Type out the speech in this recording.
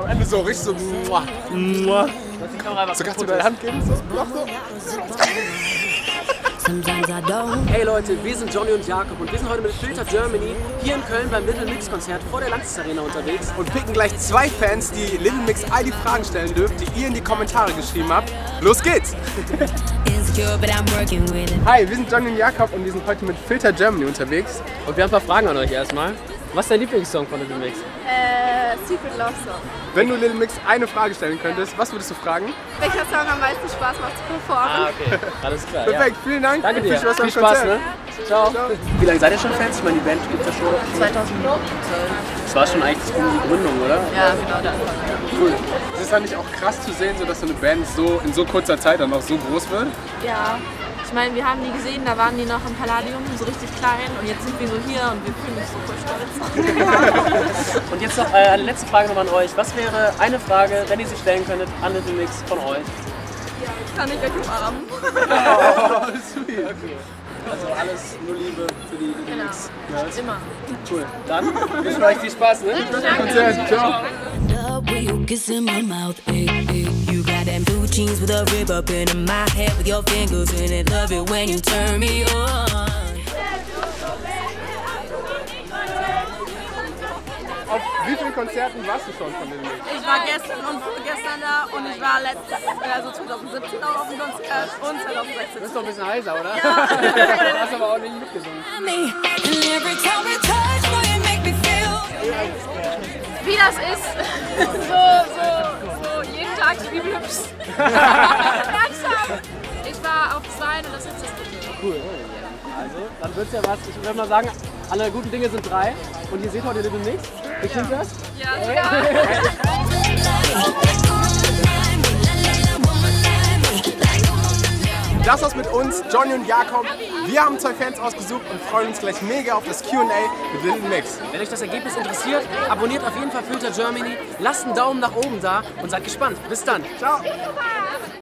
am Ende so richtig so. Muah. Mua. So kannst du deine Hand geben. So. Hey Leute, wir sind Johnny und Jakob und wir sind heute mit Filter Germany hier in Köln beim Little Mix Konzert vor der Lanxess Arena unterwegs. Und picken gleich zwei Fans, die Little Mix all die Fragen stellen dürfen, die ihr in die Kommentare geschrieben habt. Los geht's! Insecure, but I'm working with it. Hi, wir sind Johnny und Jakob und wir sind heute mit Filter Germany unterwegs. Und wir haben ein paar Fragen an euch erstmal. Was ist dein Lieblingssong von Little Mix? Äh, Secret Love Song. Wenn du Little Mix eine Frage stellen könntest, was würdest du fragen? Welcher Song am meisten Spaß macht zu performen? Ah, okay. Alles klar. Perfekt, vielen Dank. Danke dir. Viel Spaß, Viel Spaß, ne? Ciao. Wie lange seid ihr schon Fans? Ich meine, die Band gibt ja schon. 2012. Das war schon eigentlich um die Gründung, oder? Ja, genau, der Anfang. Cool. Es ist eigentlich auch krass zu sehen, so dass so eine Band so in so kurzer Zeit dann auch so groß wird. Ja. Ich meine, wir haben die gesehen, da waren die noch im Palladium, so richtig klein und jetzt sind wir so hier und wir fühlen uns super stolz. Und jetzt noch äh, eine letzte Frage nochmal an euch. Was wäre eine Frage, wenn ihr sie stellen könntet, an Little Mix von euch? Kann ich euch umarmen? Also alles nur Liebe für die Little Genau. Girls. Immer. Cool. Dann wünschen wir euch viel Spaß, ne? Konzert, ciao. With your kiss in my mouth. Ay, ay. You got them blue jeans with a rib up in my head with your fingers in it. Love it when you turn me on. Auf wie vielen Konzerten warst du schon von Little Mix? Ich war gestern und vorgestern da und ich war letztes, also 2017 auch auf dem Konzert und 2016. Bist doch ein bisschen heiser, oder? du hast aber auch nicht mitgesungen. Me. And every time we touch, boy, you make me feel. Wie das ist, so, so, so jeden Tag Zwiebelhübsch. Ernsthaft? Ich war auf zwei und das ist jetzt das dritte. Cool. Also, dann wird's ja was. Ich würde mal sagen, alle guten Dinge sind drei. Und ihr seht heute Little Mix. Wie klingt das? Ja, sogar. Das war's mit uns, Johnny und Jakob. Wir haben zwei Fans ausgesucht und freuen uns gleich mega auf das Q&A mit Little Mix. Wenn euch das Ergebnis interessiert, abonniert auf jeden Fall Filter Germany, lasst einen Daumen nach oben da und seid gespannt. Bis dann. Ciao.